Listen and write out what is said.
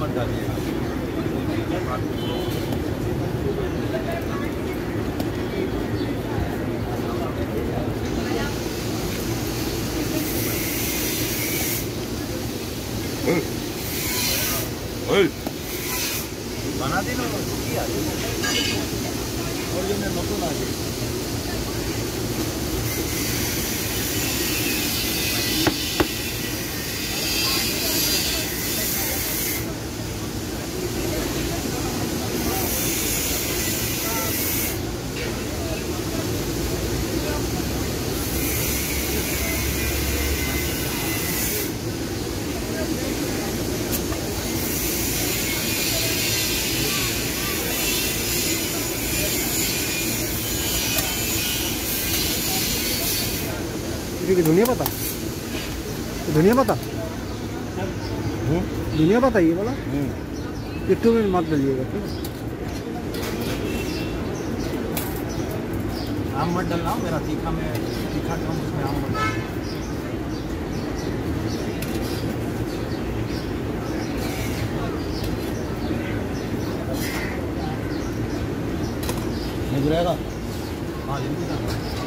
मत डालिएगा बना देना और ये मैं मकुन आ गई क्योंकि दुनिया पता? दुनिया पता? हम्म। दुनिया पता ये बोला यूट्यूब हम्म। में मत डालिएगा ठीक है? आम मत डालना मेरा तीखा में तीखा कम उसमें आम मत रहेगा हाँ जल्दी